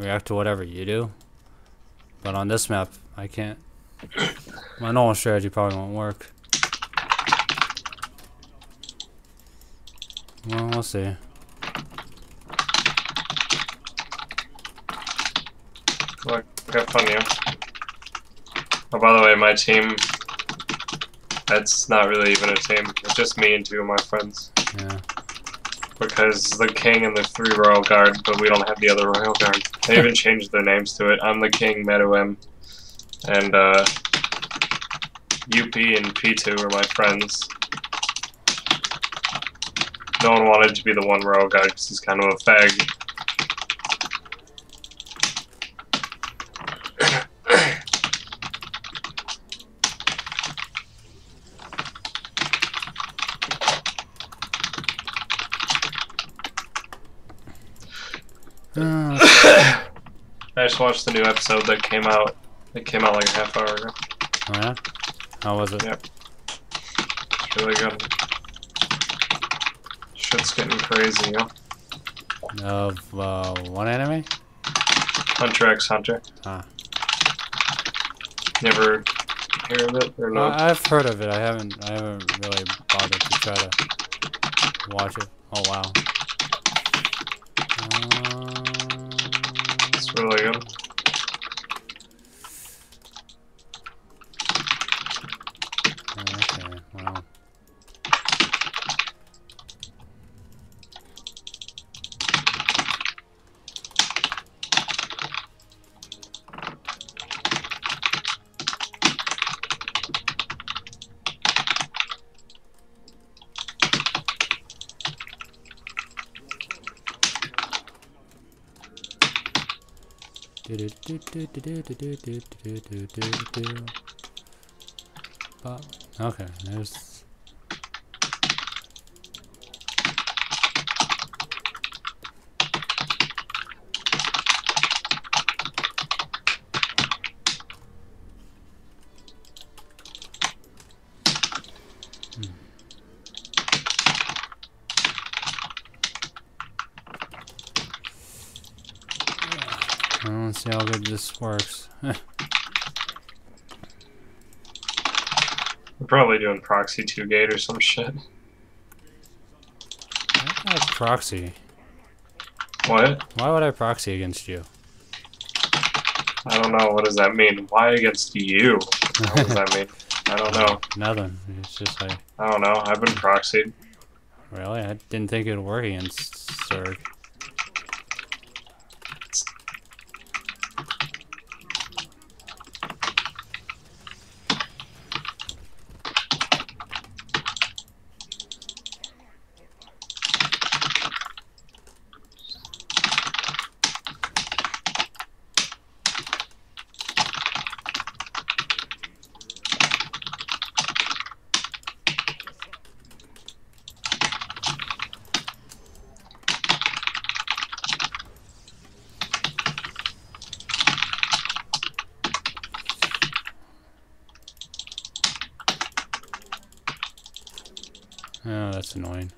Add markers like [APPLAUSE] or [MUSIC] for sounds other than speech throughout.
react to whatever you do. But on this map, I can't. My normal strategy probably won't work. Well, we'll see. Look, have fun, you. Oh, by the way, my team. That's not really even a team. It's just me and two of my friends. Yeah. Because the king and the three royal guard, but we don't have the other royal guard. They even [LAUGHS] changed their names to it. I'm the king, Meruem, and uh, Youpi and Pitou are my friends. No one wanted to be the one royal guard because he's kind of a fag. Uh, I just watched the new episode that came out. It came out like a half hour ago. oh yeah? How was it? Yeah. It's really good. Shit's getting crazy, yo. Of uh, one anime? Hunter x Hunter. Ah. Never hear of it or not? I've heard of it. I haven't. I haven't really bothered to try to watch it. Oh wow. Um, it's really good. okay. Well. But, okay, there's. Hmm. I don't see how good this works. [LAUGHS] We're probably doing proxy 2 gate or some shit. Why would I proxy? What? Why would I proxy against you? I don't know. What does that mean? Why against you? What does that mean? I don't know. [LAUGHS] Nothing. It's just like, I don't know. I've been proxied. really? I didn't think it would work against Zerg. Oh, that's annoying.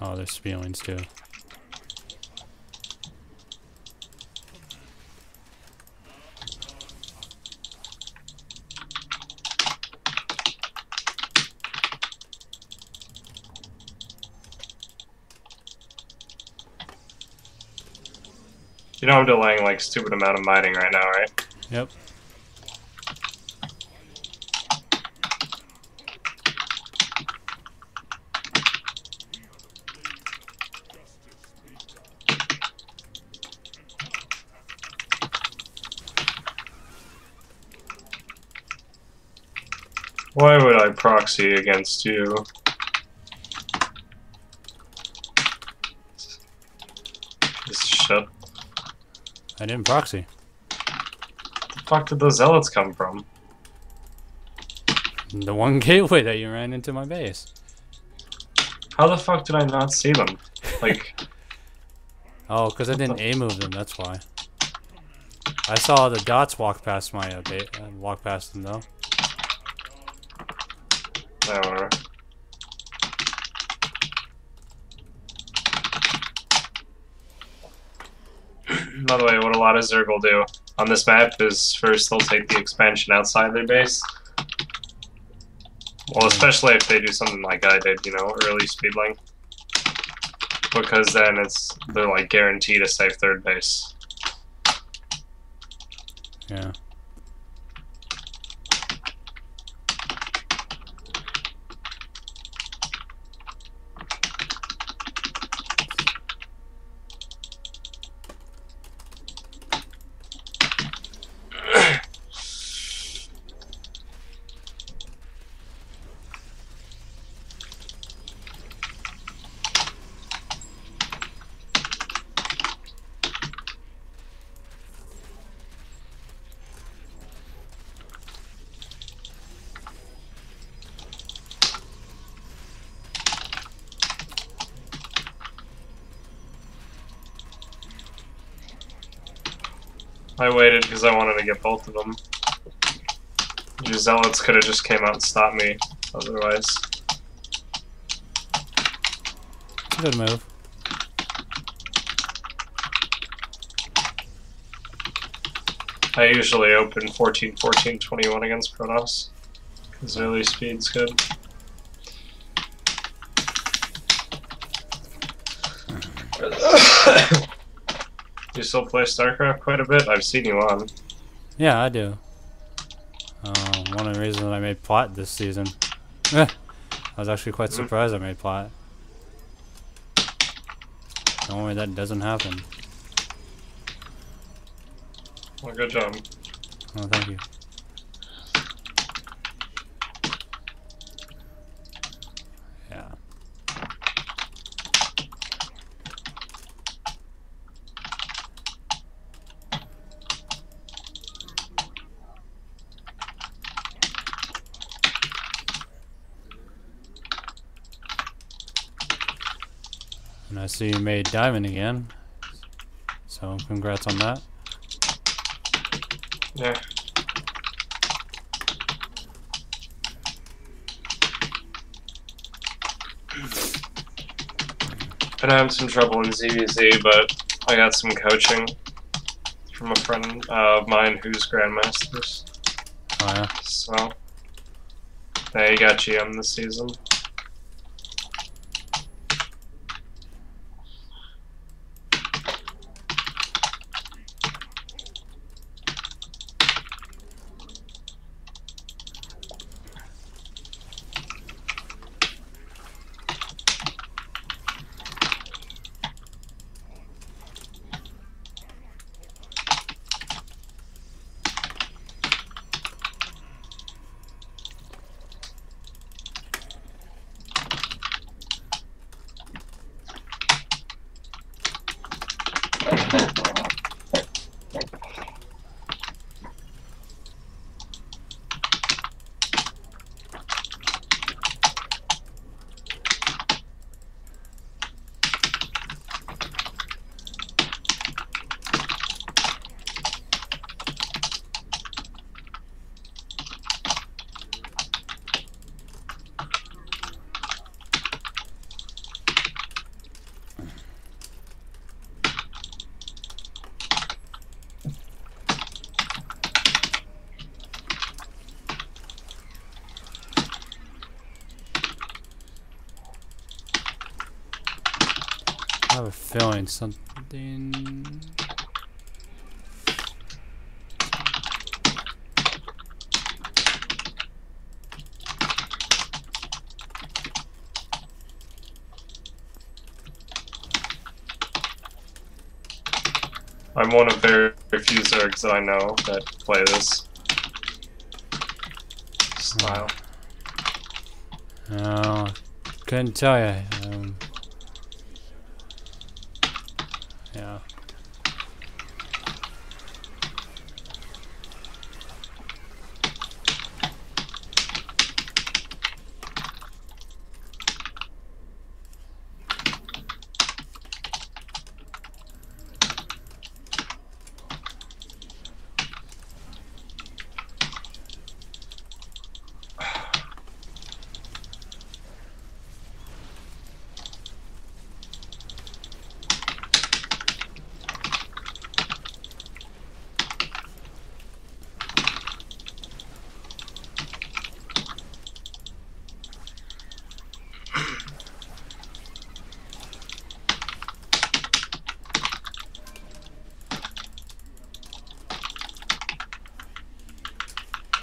Oh, there's spewings too. You know I'm delaying like stupid amount of mining right now, right? Yep. Why would I proxy against you? This shit. I didn't proxy. The fuck did those zealots come from? The one [LAUGHS] gateway that you ran into my base. How the fuck did I not see them? Like, [LAUGHS] Oh, because I didn't A move them, that's why. I saw the dots walk past my uh, ba- uh, walk past them though. [CLEARS THROAT] By the way, what a lot of Zerg will do on this map is first they'll take the expansion outside their base. Well, especially if they do something like I did, you know, early speedling. Because then it's they're like guaranteed a safe third base. Yeah. I waited because I wanted to get both of them. The zealots could have just came out and stopped me otherwise. Good move. I usually open 14, 14, 21 against Protoss. Because early speed's good. [COUGHS] [COUGHS] you still play StarCraft quite a bit? I've seen you on. Yeah, I do. Uh, one of the reasons I made plat this season. [LAUGHS] I was actually quite Mhm. surprised I made plat. Normally that doesn't happen. Well, good job. Oh, thank you. Yeah. And I see you made diamond again. So congrats on that. Yeah. Been having some trouble in ZVZ, but I got some coaching from a friend of mine who's Grandmasters. Oh yeah. So, he got GM this season. Have a feeling something. I'm one of very few Zergs that I know that play this style. No, couldn't tell you. Um,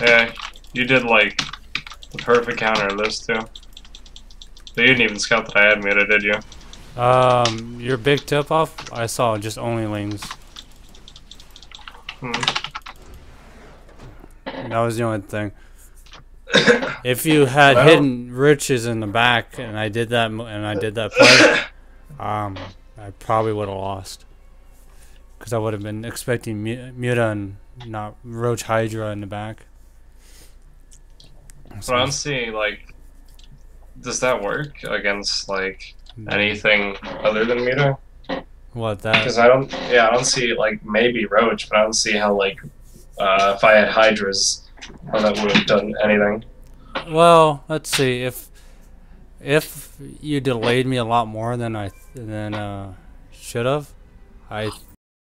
Yeah, you did like the perfect counter of this too. But you didn't even scout that I had muted, did you? Um, your big tip off, I saw just only lanes. Hmm. That was the only thing. [COUGHS] If you had Well- hidden riches in the back, and I did that, and I did that play, [COUGHS] um, I probably would have lost. Because I would have been expecting Mu- Muta and not Roach Hydra in the back. But I don't see like, does that work against like anything other than Muta? What that? Because? I don't, yeah, I don't see like maybe Roach, but I don't see how like uh, if I had Hydras, how that would have done anything. Well, let's see if if you delayed me a lot more than I than uh should have. I